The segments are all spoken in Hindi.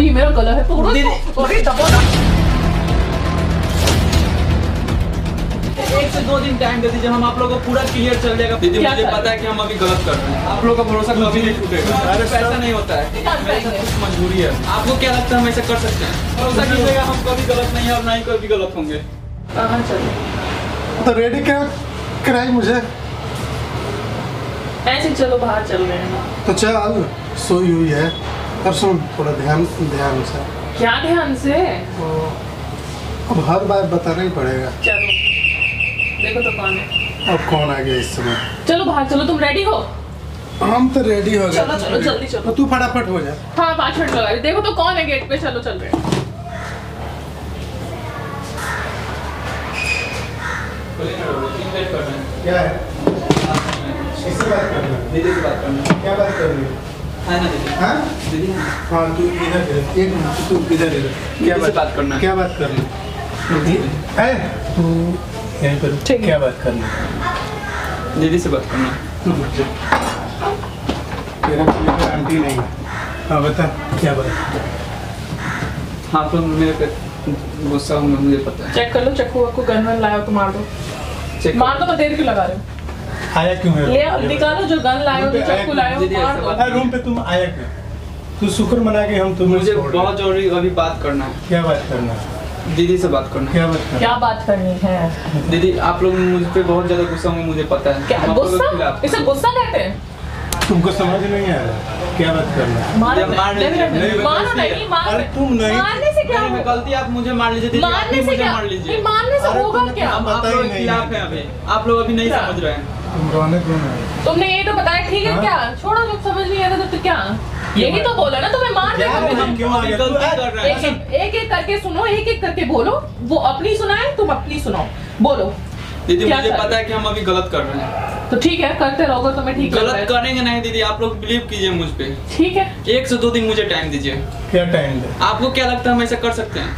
ये मेरा गला है पकड़ो दीदी। इसको। अरे दबो ना एक से दो दिन टाइम दे दीजिए हम आप लोगों को पूरा क्लियर चल जाएगा। दीदी मुझे पता है कि हम अभी गलत कर रहे हैं। आप लोग का भरोसा कभी नहीं टूटेगा। अरे पैसा नहीं होता है। कुछ मजबूरी है। आपको क्या लगता है हम ऐसा कर सकते हैं? भरोसा कीजिएगा हम कभी गलत नहीं है और ना ही कभी गलत होंगे। कहाँ चलो? तो रेडी क्या? कराई मुझे। ऐसे चलो बाहर चल रहे हैं। तो चल सोई हुई है। और सुन थोड़ा ध्यान ध्यान से। क्या ध्यान से? तो अब हर बार बताना ही पड़ेगा। चलो। देखो तो कौन है। अब कौन आ गया इस समय? चलो बाहर चलो तुम रेडी हो? हम तो रेडी हो गए। चलो, चलो, जल्दी चलो। तो तू फटाफट हो जा। हाँ पाँच मिनट लगा देखो तो कौन है गेट पे। चलो चल रहे हैं। क्या है? किससे बात करना है? दीदी से बात करना क्या बात करनी है है? हाँ हाँ तू इधर एक मिनट तू इधर क्या बात करना क्या बात करना है तू यहीं पर क्या बात करना दीदी से बात करना तू तेरा कोई आंटी नहीं हाँ बता क्या बात हाँ तो मेरे पे गुस्सा होंगे मुझे पता है चेक कर लो चक्कू वक्कू गन वन लाओ तो मार दो मार दो मैं देर क्यों लगा रहे हो आया क्यों है? ले निकालो जो गन लाए हो लाए हो मार दो बात- हाँ, रूम पे तुम आया क्यों? तू शुक्र मना के हम तुम्हें मुझे। बहुत ज़रूरी अभी बात करना है। क्या बात करना है? दीदी से बात करना क्या बात करना क्या बात करनी है? दीदी आप लोग मुझ पे बहुत ज़्यादा गुस्सा होंगे मुझे पता है। क्या गुस्सा? इसे गुस्सा कहते हैं? तुमको समझ नहीं आ रहा। क्या बात करना है? मारो नहीं, लीजिए, नहीं, नहीं, नहीं, मारो नहीं, नहीं मार अरे तुम नहीं मारने से क्या गलती आप मुझे मार लीजिए मारने से क्या मार लीजिए। नहीं मारने से होगा क्या? हम आप पता ही लोग खिलाफ है। अभी। आप लोग अभी नहीं क्या? समझ रहे हैं। तुमने ये तो बताया ठीक है हाँ? क्या? छोड़ो जब समझ नहीं आ रहा तो क्या? यही तो बोला ना तुम्हें मार क्या देगा हम क्यों आ अभी गया? गलती तू- कर रहे एक हैं एक एक करके सुनो एक एक करके बोलो। वो अपनी सुनाए तुम अपनी सुनाओ बोलो। दीदी मुझे पता है? कि हम अभी गलत कर रहे हैं। तो ठीक है करते रहोगे तो मैं ठीक गलत करेंगे नहीं दीदी आप लोग बिलीव कीजिए मुझ पे। ठीक है। एक से दो दिन मुझे टाइम दीजिए। क्या टाइम दे? आपको क्या लगता है हम ऐसा कर सकते हैं?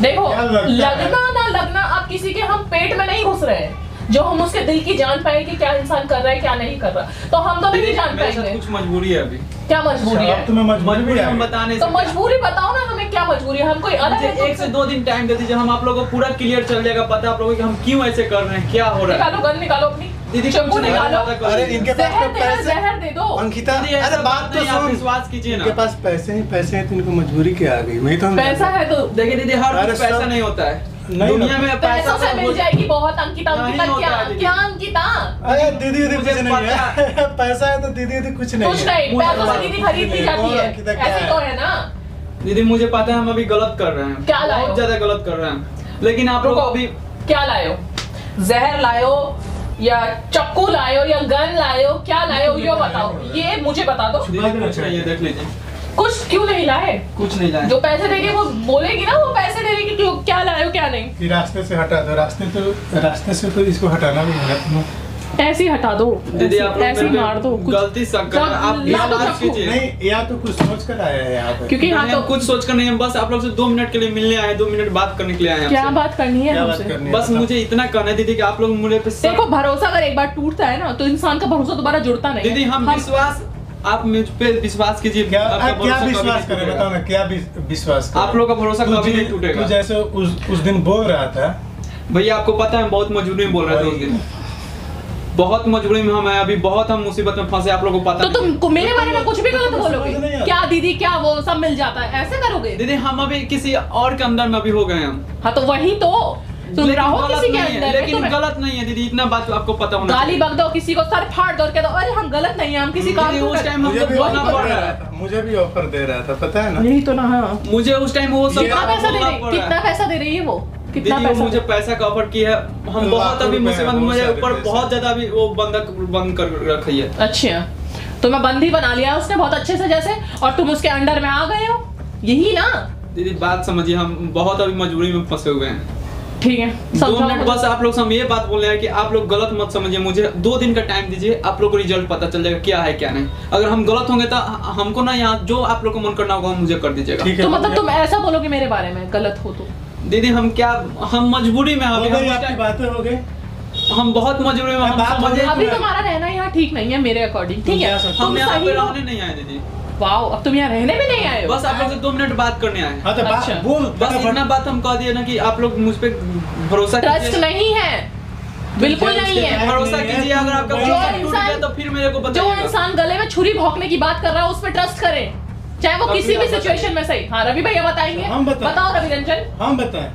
देखो? लगना ना लगना आप किसी के हम पेट में नहीं घुस रहे। हैं जो हम उसके दिल की जान पाए कि क्या इंसान कर रहा है क्या नहीं कर रहा। तो हम तो भी नहीं जान पाएँगे। कुछ मजबूरी है अभी। क्या मजबूरी है? तुम्हें मजबूरी हम गई। बता नहीं तो मजबूरी बताओ ना हमें क्या मजबूरी है। हम कोई अलग है तो एक से दो दिन टाइम दे दीजिए हम आप लोगों को पूरा क्लियर चल जाएगा पता आप लोगों को कि हम क्यों ऐसे कर रहे हैं क्या हो रहा है। निकालो गन निकालो अपनी। दीदी नहीं निकालो। अरे इनके पास तो पैसे जहर दे दो। अंकिता दीदी, अरे बात तो सुन। विश्वास कीजिए ना। इनके पास पैसे ही पैसे हैं तो इनको मजबूरी क्या आ गई? मैं तो पैसा है तो देखिए दीदी हर पैसा नहीं होता है। दुनिया में पैसों से मिल बहुत- जाएगी बहुत अंकिता अंकिता क्या दीदी। क्या अंकिता अरे दीदी दीदी मुझे कुछ नहीं है। पैसा है तो दीदी दीदी कुछ नहीं कुछ नहीं पैसों से पता- दीदी खरीद ली जाती है। ऐसे तो है ना? दीदी मुझे पता है हम अभी गलत कर रहे हैं। क्या लाए बहुत ज़्यादा गलत कर रहे हैं। लेकिन आप लोग अभी क्या लायो जहर लायो या चक्कू लायो या गन लायो क्या लायो ये बताओ। ये मुझे बता दो। कुछ देख लीजिए। कुछ क्यों नहीं लाए? कुछ नहीं लाए। जो पैसे देंगे वो बोलेगी ना वो पैसे देने की क्यों क्या नहीं? कि रास्ते से हटा दो रास्ते तो रास्ते से तो इसको हटाना भी है तुम्हें ऐसे हटा दो। दीदी आप ऐसे ही मेरे दो। कुछ गलती आप चक्कू। कीजिए। नहीं या तो कुछ सोच कर आया है यहाँ पे। क्योंकि यहाँ तो कुछ सोच कर नहीं हम बस आप लोग से दो मिनट के लिए मिलने आए दो मिनट बात करने के लिए आए क्या बात करनी है हमसे? बस मुझे इतना कहना है दीदी कि आप लोग मुझे पे देखो भरोसा अगर एक बार टूटता है ना तो इंसान का भरोसा दोबारा जुड़ता नहीं दीदी हम विश्वास आप मुझ पे विश्वास कीजिए क्या आपका आ, क्या विश्वास करें? बताओ ना क्या विश्वास करें? आप लोग का भरोसा कभी नहीं टूटेगा। जैसे उस उस दिन बोल रहा था। भैया आपको पता है बहुत मजबूरी में बोल रहे थे उस दिन। बहुत मजबूरी में हम हैं अभी बहुत हम मुसीबत में फंसे आप लोगों को पता तो। तुम मेरे बारे में कुछ भी गलत बोलोगे? क्या दीदी क्या वो सब मिल जाता है? ऐसे करोगे? दीदी हम अभी किसी और के अंदर में अभी हो गए हम हाँ तो वही तो। तुम लेकिन रहो गलत किसी के नहीं है, अंदर लेकिन गलत नहीं है दीदी इतना बात आपको पता होना गाली बक दो किसी को सर फाड़ दो कह दो अरे हम गलत नहीं है हम किसी काम उस टाइम मुझे भी ऑफ़र दे रहा था मुझे भी ऑफ़र दे रहा था पता है ना? यही तो ना हाँ। मुझे उस टाइम वो सब कितना पैसा दे रही कितना है। पैसा दे रही है वो? कितना पैसा मुझे पैसा का ऑफ़र किया है। हम बहुत अभी मुसीबत हैं, में मेरे बहुत ऊपर बहुत ज़्यादा अभी वो बंधक बंद कर रखी है अच्छा तो मैं बंदी बना लिया उसने बहुत अच्छे से जैसे और तुम उसके अंडर में आ गए हो? यही ना? दीदी बात समझिए हम बहुत अभी मजबूरी में फंसे हुए हैं। ठीक है दो मिनट बस आप लोग से हम ये बात बोल रहे हैं कि आप लोग गलत मत समझिए मुझे दो दिन का टाइम दीजिए आप लोग को रिज़ल्ट पता चल जाएगा क्या है क्या नहीं। अगर हम गलत होंगे तो हमको ना यहाँ जो आप लोग को मन करना होगा मुझे कर दीजिएगा। तो मतलब तुम ऐसा बोलोगे मेरे बारे में गलत हो तो। दीदी हम क्या हम मजबूरी में हम, आपकी बातें हो गई। हम बहुत मजबूरी में हम समझे अभी तुम्हारा रहना यहाँ ठीक नहीं है मेरे अकॉर्डिंग ठीक है? हम यहाँ पे रहने नहीं आए दीदी। वाओ अब तुम यहाँ रहने भी नहीं आए हो? बस आप लोग से दो मिनट बात करने आए हाँ। तो अच्छा। बोल बस इतना बात हम कह दिए ना कि आप लोग मुझ पे भरोसा ट्रस्ट नहीं है। बिल्कुल नहीं है। भरोसा कीजिए अगर आपका जो भरोसा टूट गया तो फिर मेरे को जो इंसान गले में छुरी भोंकने की बात कर रहा है उस पर ट्रस्ट करें। चाहे वो किसी भी सिचुएशन में सही। हाँ रवि भैया बताएँगे। हम बताओ रवि रंजन। हम बताएँ।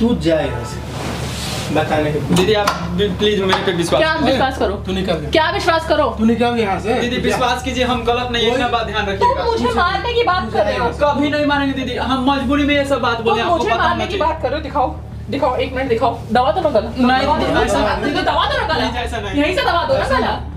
तू जाए बताने के दीदी आप प्लीज़ मेरे पे विश्वास क्या कीजिए। विश्वास करो? तू निकल क्या विश्वास करो? तू निकल यहाँ से? दीदी विश्वास कीजिए हम गलत नहीं है इतना बात ध्यान तुम रखिएगा। मुझे मारने की बात कर रहे हो। कभी नहीं मानेंगे दीदी। हम मजबूरी में ये सब बात बोले आपको मुझे पता मारने की बात कर रहे हो दिखाओ। दिखाओ एक मिनट दिखाओ। दवा तो ना गला। नहीं, दवा ऐसा- गला। दवा तो ना गला। नहीं। यहीं से दवा दो ना गला।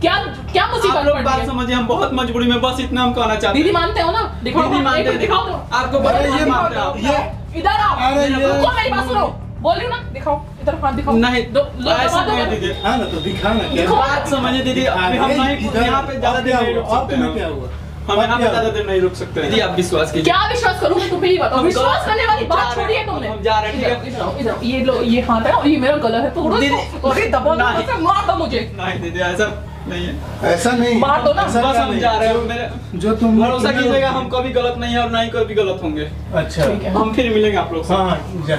क्या क्या आप मुसीबत लोग बात समझिए हम बहुत मजबूरी में बस इतना हम कहना चाहते दीदी मानते हो ना? दिखाओ दीदी मानते एक हैं, दिखाओ तो। आपको ये मानते हैं। ये- इधर आओ। अरे ये- रुको मेरी बात सुनो। बोल रही ना? दिखाओ इधर हाथ दिखाओ। नहीं दो लो, ऐसा नहीं। दीदी हाँ ना तो दिखा ना क्या? बात समझिए दीदी अभी हम नहीं यहाँ पे ज़्यादा देर नहीं रुक सकते तुम्हें हैं। क्या हुआ? हम यहाँ पे ज़्यादा देर नहीं रुक सकते दीदी आप विश्वास कीजिए। क्या विश्वास करूँ? मैं तुम्हें ही बताओ विश्वास करने वाली जा बात छोड़ी है तुमने। हम जा रहे हैं, ठीक है? इधर इधर ये लो ये हाथ है और ये मेरा गला है। पकड़ो दीदी-। अरे। मार दो मुझे। नहीं दीदी ऐसा नहीं है। ऐसा नहीं। मार दो ना। बस हम जा रहे हैं। मेरे जो तुम भरोसा कीजिएगा हम कभी गलत नहीं है और ना ही कभी गलत होंगे। अच्छा। ठीक है। हम फिर मिलेंगे आप लोग से। हाँ हाँ जा।